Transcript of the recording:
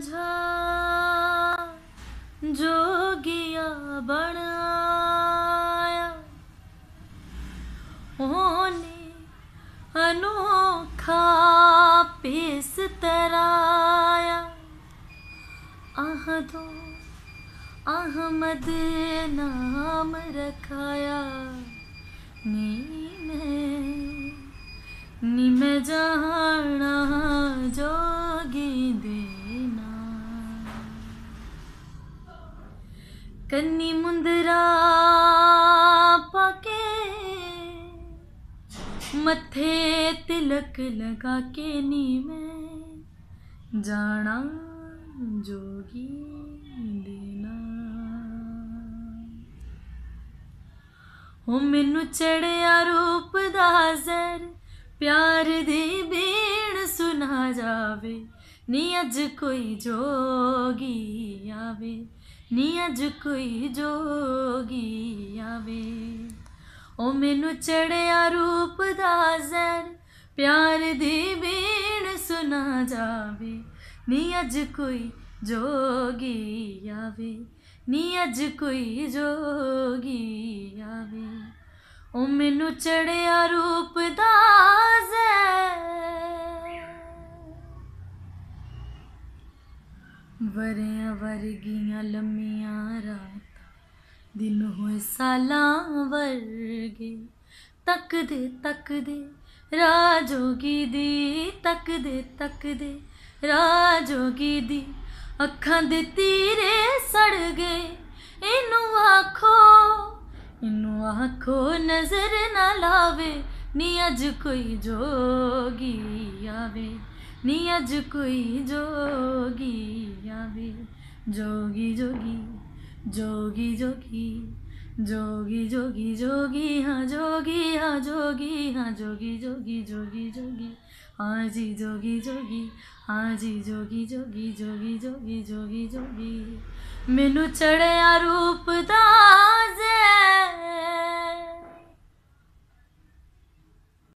साझा जोगिया बनाया उन्हें अनोखा पिस तराया। आहदो अहमद नाम रखाया। नी मैं नी मैं जाना जो ਕੰਨੀ ਮੁੰਦਰਾ ਪਾਕੇ ਮੱਥੇ ਤਿਲਕ ਲਗਾ ਕੇ ਨੀ ਮੈਂ ਜਾਣਾ ਜੋਗੀ ਦੇਣਾ ਹੋ ਮੈਨੂੰ ਚੜਿਆ ਰੂਪ ਦਾ ਜ਼ਰ ਪਿਆਰ ਦੀ ਬੀਣ ਸੁਨਾ ਜਾਵੇ, ਨੀ ਅੱਜ ਕੋਈ ਜੋਗੀ ਆਵੇ। ਨੀ ਅੱਜ ਕੋਈ ਜੋਗੀ ਆਵੇ। ਓ ਮੈਨੂੰ ਚੜਿਆ ਰੂਪ ਦਾ ਜ਼ਰ ਪਿਆਰ ਦੀ ਬੀਣ ਸੁਨਾ ਜਾਵੇ। ਨੀ ਅੱਜ ਕੋਈ ਜੋਗੀ ਆਵੇ ਨੀ ਅੱਜ ਕੋਈ ਜੋਗੀ ਆਵੇ। ਓ ਮੈਨੂੰ ਚੜਿਆ ਰੂਪ ਦਾ ਵਰਿਆਂ ਵਰਗੀਆਂ ਲੰਮੀਆਂ ਰਾਤਾਂ, ਦਿਨ ਹੋਏ ਸਾਲਾਂ ਵਰਗੇ। ਤੱਕਦੇ ਤੱਕਦੇ, ਰਾਜੋਗੀ ਦੀ, ਤੱਕਦੇ ਤੱਕਦੇ, ਰਾਜੋਗੀ ਦੀ ਅੱਖਾਂ ਦੇ ਤੀਰੇ ਸੜ ਗਏ। ਇਹਨੂੰ ਆਖੋ ਇਹਨੂੰ ਆਖੋ ਨਜ਼ਰ ਨਾ ਲਾਵੇ। ਨੀ ਅੱਜ ਕੋਈ ਜੋਗੀ ਆਵੇ, ਨੀ ਅੱਜ ਕੋਈ ਜੋਗੀ ਆਵੇ। ਜੋਗੀ ਜੋਗੀ ਜੋਗੀ ਜੋਗੀ ਜੋਗੀ ਜੋਗੀ ਜੋਗੀ ਹਾਂ ਜੋਗੀ ਹਾਂ ਜੋਗੀ ਹਾਂ, ਜੋਗੀ ਜੋਗੀ ਜੋਗੀ ਜੋਗੀ। ਹਾਂ ਜੀ, ਜੋਗੀ ਜੋਗੀ, ਹਾਂ ਜੀ, ਜੋਗੀ ਜੋਗੀ ਜੋਗੀ ਜੋਗੀ ਜੋਗੀ ਜੋਗੀ। ਮੈਨੂੰ ਚੜਿਆ ਰੂਪ ਦਾ